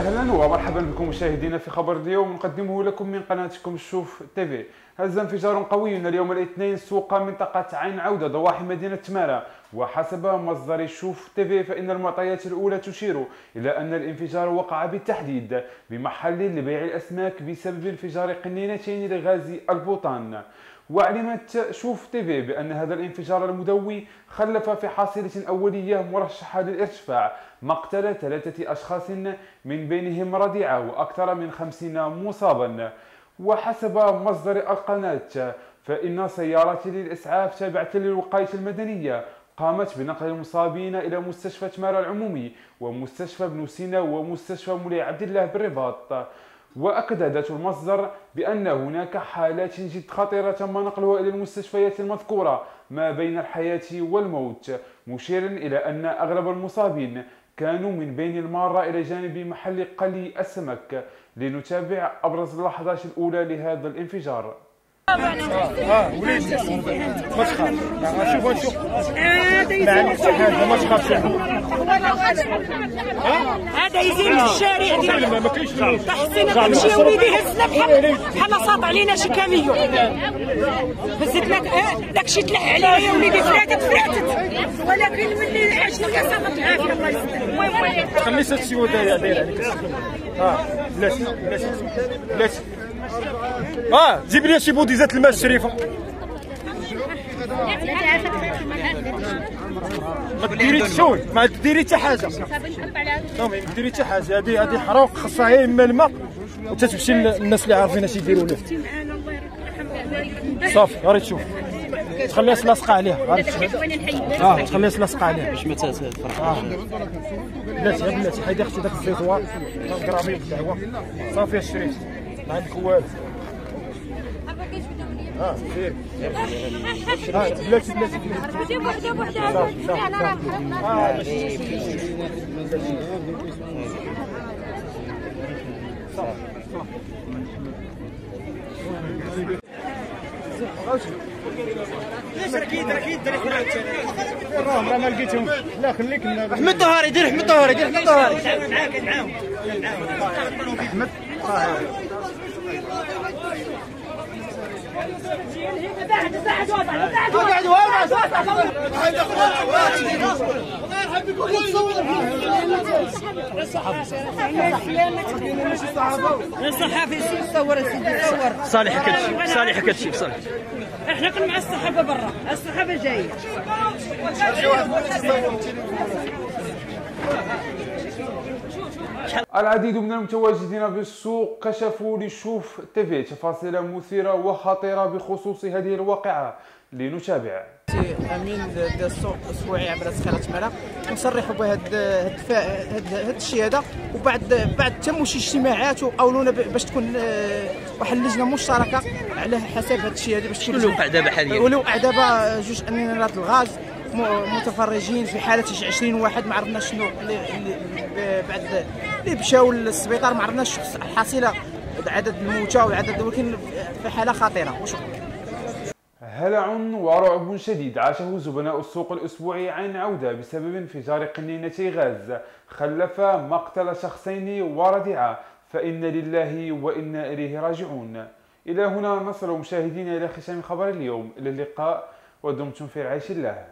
أهلا ومرحبا بكم مشاهدينا في خبر اليوم. نقدمه لكم من قناتكم الشوف تيفي. هز انفجار قوي اليوم الاثنين سوق منطقة عين عودة ضواحي مدينة تمارا وحسب مصدر شوف تيفي فإن المعطيات الأولى تشير إلى أن الانفجار وقع بالتحديد بمحل لبيع الأسماك بسبب انفجار قنينتين لغاز البوطان. وعلمت شوف تيفي بأن هذا الانفجار المدوي خلف في حاصلة أولية مرشحة للإرتفاع مقتل ثلاثة أشخاص من بينهم رضيعة وأكثر من خمسين مصابا. وحسب مصدر القناة فإن سيارات للإسعاف تابعة للوقاية المدنية قامت بنقل المصابين إلى مستشفى تمارا العمومي ومستشفى ابن سينا ومستشفى مولاي عبد الله بالرباط. وأكد ذات المصدر بأن هناك حالات جد خطيرة تم نقلها إلى المستشفيات المذكورة ما بين الحياة والموت مشيرا إلى أن أغلب المصابين كانوا من بين المارة إلى جانب محل قلي السمك. لنتابع أبرز اللحظات الأولى لهذا الانفجار. آه وليدي ما تخاف شوف شوف معليش حاجة ما تخافش هذا يزين في الشارع ديالنا تحسين تمشي وليدي هزنا بحال بحال صاط علينا شي كاميون هزت لك آه، داكشي تلح عليا يا وليدي فلاتت فلاتت ولكن ملي عشنا صافت العافيه الله يستر المهم المهم خلي سات شي داير داير عليك آه بلاتي بلاتي بلاتي آه جيب لي شي بوديزات الماء الشريفه ما ديري شوي ما ديري حتى حاجة. صافي ما ديري حتى حاجة. هذه هذه حروق خاصها غير إما الماء وتتمشي للناس اللي عارفين اش يديروا له صافي غير تشوف. تخليها لاصقة عليها آه تخليها لاصقة عليها. باش ما آه. بلاتي يا بلاتي. حيدي أختي داك الزيتوار قرابي بالدعوه صافي يا شريت ما عندك والو. آه آه بلاتي بلاتي بلاتي وحده وحده صافي صافي صافي آه ماشي راه ما لقيتهم لا خليك احمد طهاري دير احمد طهاري دير احمد طهاري احمد صالح كتشي صالح كتشي صالح إحنا كنا مع الصحافه برا الصحافه جاية العديد من المتواجدين بالسوق كشفوا لشوف تيفي تفاصيل مثيرة وخطيرة بخصوص هذه الواقعة. لنتابع. أمين ديال السوق الاسبوعي عبر سخيرة تمارا نصرحوا بهذا هذا الشيء هذا وبعد بعد تموا شي اجتماعات وقولونا باش تكون آه، واحد اللجنة مشتركة على حساب هذا الشيء هذا باش تكون شنو وقع دابا حاليا؟ ولو وقع دابا جوج انينات الغاز. متفرجين في حالة شي 20 واحد ما عرفناش شنو بعد اللي مشاو للسبيطار ما عرفناش الحصيله عدد الموتى وعدد ولكن في حالة خطيرة. وشكرا. هلع ورعب شديد عاشه زبناء السوق الأسبوعي عين عودة بسبب انفجار قنينتي غاز. خلف مقتل شخصين ورضيعة فإن لله وإنا إليه راجعون. إلى هنا نصل مشاهدينا إلى ختام خبر اليوم. إلى اللقاء ودمتم في رعاية الله.